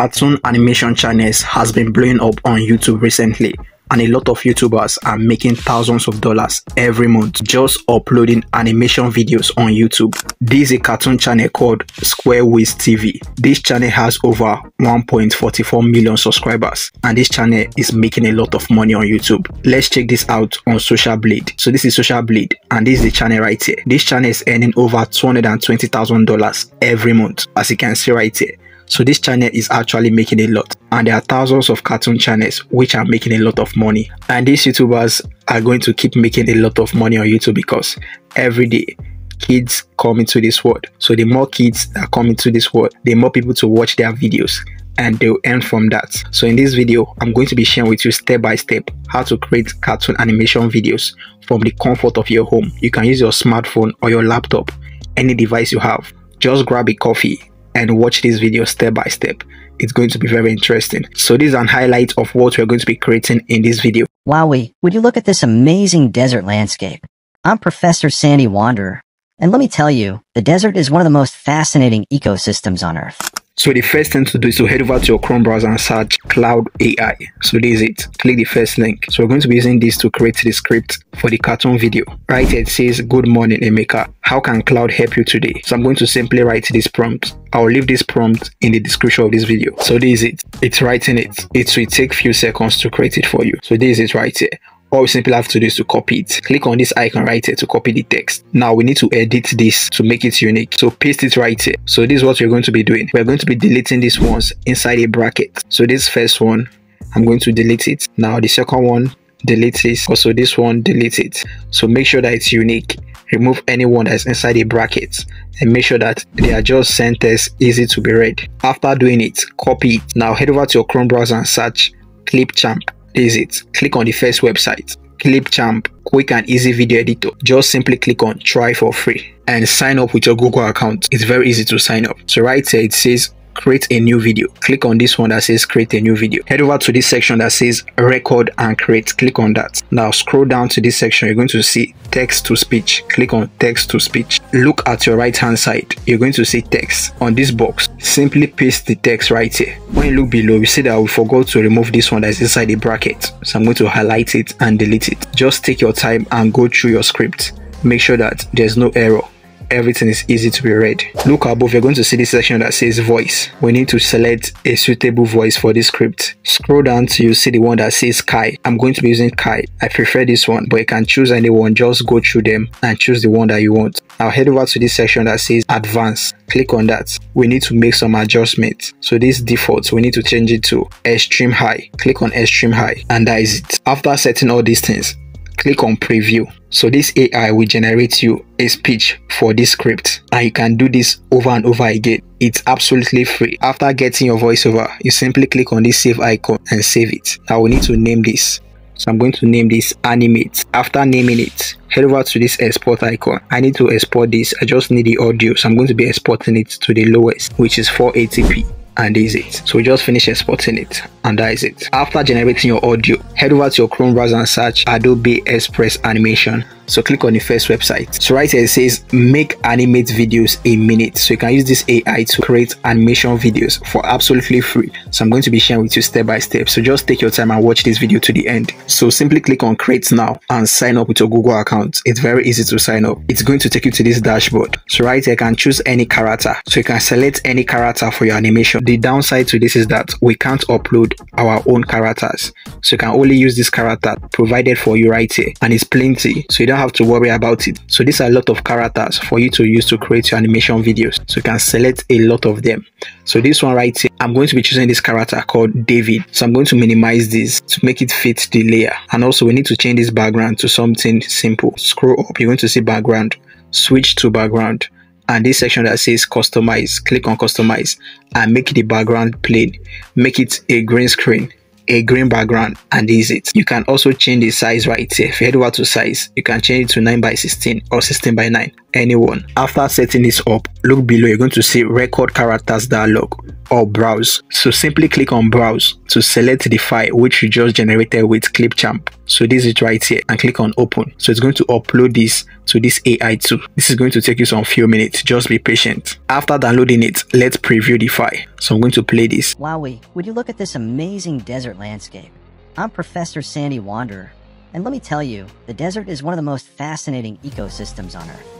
Cartoon animation channels has been blowing up on YouTube recently and a lot of YouTubers are making thousands of dollars every month just uploading animation videos on YouTube. This is a cartoon channel called Square TV. This channel has over 1.44 million subscribers and this channel is making a lot of money on YouTube. Let's check this out on Social Blade. So this is Social Blade and this is the channel right here. This channel is earning over $220,000 every month as you can see right here. So this channel is actually making a lot and there are thousands of cartoon channels which are making a lot of money and these YouTubers are going to keep making a lot of money on YouTube because every day kids come into this world. So the more kids that come into this world, the more people to watch their videos and they'll earn from that. So in this video, I'm going to be sharing with you step by step how to create cartoon animation videos from the comfort of your home. You can use your smartphone or your laptop, any device you have. Just grab a coffee and watch this video step by step. It's going to be very interesting. So this is an highlight of what we're going to be creating in this video. Wowie, would you look at this amazing desert landscape? I'm Professor Sandy Wanderer, and let me tell you, the desert is one of the most fascinating ecosystems on Earth. So the first thing to do is to head over to your Chrome browser and search Claude AI. So this is it. Click the first link. So we're going to be using this to create the script for the cartoon video. Right here it says, Good morning Emeka. How can Claude help you today? So I'm going to simply write this prompt. I'll leave this prompt in the description of this video. So this is it. It's writing it. It will take few seconds to create it for you. So this is it right here all we simply have to do is to copy it. Click on this icon right here to copy the text. Now we need to edit this to make it unique. So paste it right here. So this is what we're going to be doing. We're going to be deleting these ones inside a bracket. So this first one i'm going to delete it. Now the second one delete this. Also this one delete it. So make sure that it's unique. Remove anyone that's inside a bracket and make sure that they are just sentences easy to be read. After doing it copy it. Now head over to your chrome browser and search clipchamp is it. Click on the first website. Clipchamp, quick and easy video editor. Just simply click on try for free and sign up with your Google account. It's very easy to sign up. So right here it says create a new video. Click on this one that says create a new video. Head over to this section that says record and create. Click on that. Now scroll down to this section. You're going to see text to speech. Click on text to speech. Look at your right hand side. You're going to see text on this box. Simply paste the text right here. When you look below you see that we forgot to remove this one that's inside the bracket. So i'm going to highlight it and delete it. Just take your time and go through your script. Make sure that there's no error everything is easy to be read. Look above, you're going to see this section that says voice. We need to select a suitable voice for this script. Scroll down to you see the one that says Kai. I'm going to be using Kai. I prefer this one, but you can choose anyone. Just go through them and choose the one that you want. Now head over to this section that says advanced. Click on that. We need to make some adjustments. So this default, we need to change it to extreme high. Click on extreme high and that is it. After setting all these things, click on preview. So this ai will generate you a speech for this script. And you can do this over and over again. It's absolutely free. After getting your voiceover you simply click on this save icon and save it. Now we need to name this. So i'm going to name this animate. After naming it head over to this export icon. I need to export this. I just need the audio. So i'm going to be exporting it to the lowest which is 480p and is it. So we just finish exporting it and that is it. After generating your audio, head over to your Chrome browser and search Adobe Express Animation so click on the first website. So right here it says make animate videos a minute. So you can use this AI to create animation videos for absolutely free. So I'm going to be sharing with you step by step. So just take your time and watch this video to the end. So simply click on create now and sign up with your Google account. It's very easy to sign up. It's going to take you to this dashboard. So right here you can choose any character. So you can select any character for your animation. The downside to this is that we can't upload our own characters. So you can only use this character provided for you right here and it's plenty. So you don't have to worry about it. So these are a lot of characters for you to use to create your animation videos. So you can select a lot of them. So this one right here, I'm going to be choosing this character called David. So I'm going to minimize this to make it fit the layer. And also we need to change this background to something simple. Scroll up, you're going to see background, switch to background and this section that says customize click on customize and make the background plain make it a green screen a green background and this is it. You can also change the size right here. If you head over to size, you can change it to 9 by 16 or 16 by 9 anyone. After setting this up, look below, you're going to see record characters dialog or browse. So simply click on browse to select the file which you just generated with Clipchamp. So this is right here and click on open. So it's going to upload this to this AI tool. This is going to take you some few minutes. Just be patient. After downloading it, let's preview the file. So I'm going to play this. Wowie, would you look at this amazing desert landscape? I'm Professor Sandy Wanderer, and let me tell you, the desert is one of the most fascinating ecosystems on Earth.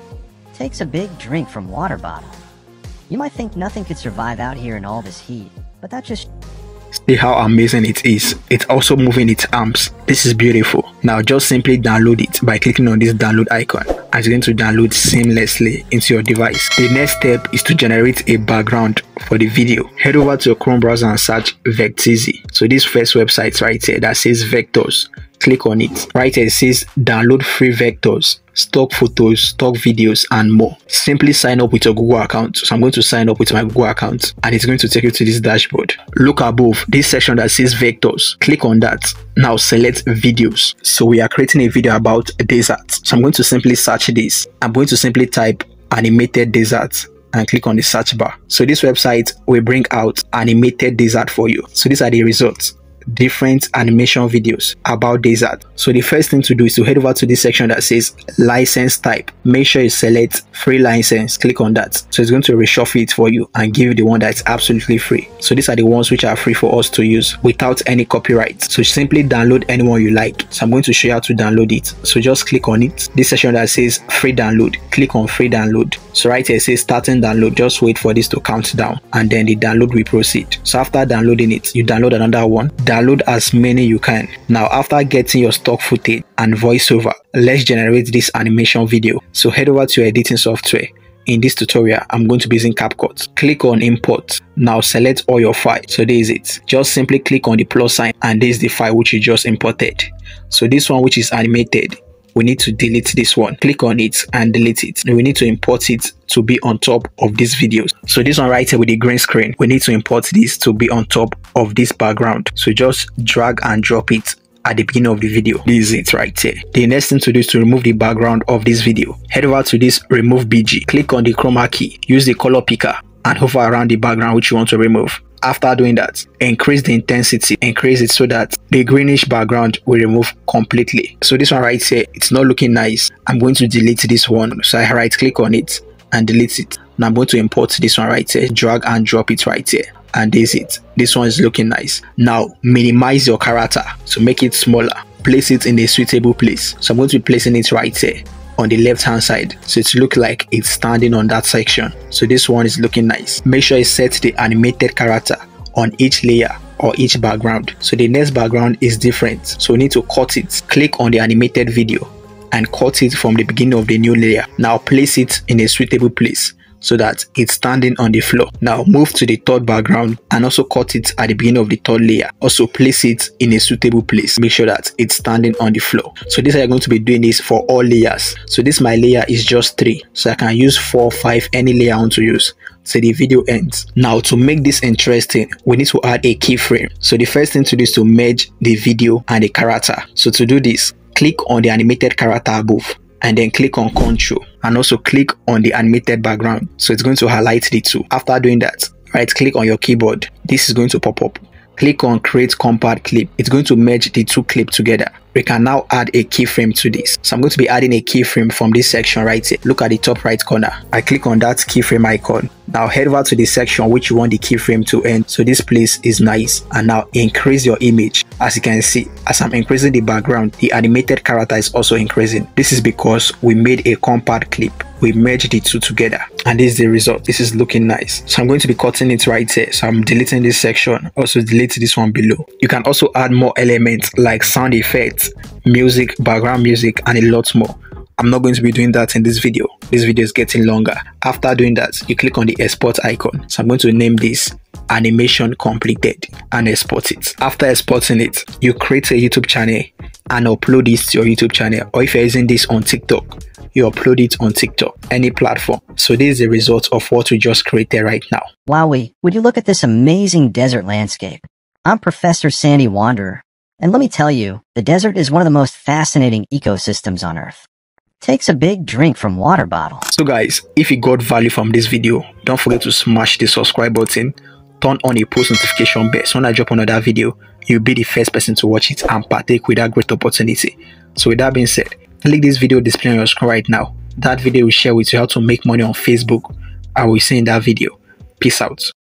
Takes a big drink from water bottle. You might think nothing could survive out here in all this heat, but that just See how amazing it is. It's also moving its arms. This is beautiful. Now just simply download it by clicking on this download icon and it's going to download seamlessly into your device. The next step is to generate a background for the video. Head over to your Chrome browser and search Vecteezy. So this first website right here that says vectors click on it. Right here it says download free vectors, stock photos, stock videos, and more. Simply sign up with your Google account. So I'm going to sign up with my Google account and it's going to take you to this dashboard. Look above this section that says vectors. Click on that. Now select videos. So we are creating a video about a desert. So I'm going to simply search this. I'm going to simply type animated desert and click on the search bar. So this website will bring out animated desert for you. So these are the results different animation videos about desert. So the first thing to do is to head over to this section that says license type. Make sure you select free license. Click on that. So it's going to reshuffle it for you and give you the one that's absolutely free. So these are the ones which are free for us to use without any copyright. So simply download anyone you like. So I'm going to show you how to download it. So just click on it. This section that says free download. Click on free download. So right here it says starting download. Just wait for this to count down and then the download will proceed. So after downloading it, you download another one. Download as many you can. Now after getting your stock footage and voiceover, let's generate this animation video. So head over to your editing software. In this tutorial, I'm going to be using CapCut. Click on import. Now select all your files. So this is it. Just simply click on the plus sign and this is the file which you just imported. So this one which is animated, we need to delete this one. Click on it and delete it. We need to import it to be on top of these videos. So this one right here with the green screen, we need to import this to be on top of this background. So just drag and drop it at the beginning of the video. This is it right here. The next thing to do is to remove the background of this video. Head over to this remove BG. Click on the chroma key. Use the color picker and hover around the background which you want to remove. After doing that, increase the intensity, increase it so that the greenish background will remove completely. So this one right here, it's not looking nice. I'm going to delete this one. So I right click on it and delete it. Now I'm going to import this one right here, drag and drop it right here. And this is it. This one is looking nice. Now minimize your character to make it smaller. Place it in a suitable place. So I'm going to be placing it right here on the left hand side. So it looks like it's standing on that section. So this one is looking nice. Make sure you set the animated character on each layer or each background. So the next background is different. So we need to cut it. Click on the animated video and cut it from the beginning of the new layer. Now place it in a suitable place so that it's standing on the floor. Now move to the third background and also cut it at the beginning of the third layer. Also place it in a suitable place. Make sure that it's standing on the floor. So this I'm going to be doing this for all layers. So this my layer is just three. So I can use four, five, any layer I want to use so the video ends. Now to make this interesting, we need to add a keyframe. So the first thing to do is to merge the video and the character. So to do this, click on the animated character above and then click on control and also click on the animated background. So it's going to highlight the two. After doing that, right click on your keyboard. This is going to pop up. Click on create compact clip. It's going to merge the two clips together. We can now add a keyframe to this. So I'm going to be adding a keyframe from this section right here. Look at the top right corner. I click on that keyframe icon. Now head over to the section which you want the keyframe to end. So this place is nice. And now increase your image. As you can see, as I'm increasing the background, the animated character is also increasing. This is because we made a compact clip. We merged the two together and this is the result. This is looking nice. So I'm going to be cutting it right here. So I'm deleting this section. Also delete this one below. You can also add more elements like sound effects, music, background music and a lot more. I'm not going to be doing that in this video. This video is getting longer. After doing that, you click on the export icon. So I'm going to name this animation completed and export it. After exporting it, you create a YouTube channel and upload this to your YouTube channel. Or if you're using this on TikTok, you upload it on TikTok, any platform. So this is the result of what we just created right now. Wowie, would you look at this amazing desert landscape? I'm Professor Sandy Wanderer, and let me tell you, the desert is one of the most fascinating ecosystems on Earth. Takes a big drink from water bottle. So guys, if you got value from this video, don't forget to smash the subscribe button, turn on a post notification bell so when I drop another video, you'll be the first person to watch it and partake with that great opportunity. So with that being said, click this video display on your screen right now. That video will share with you how to make money on Facebook. I will see in that video. Peace out.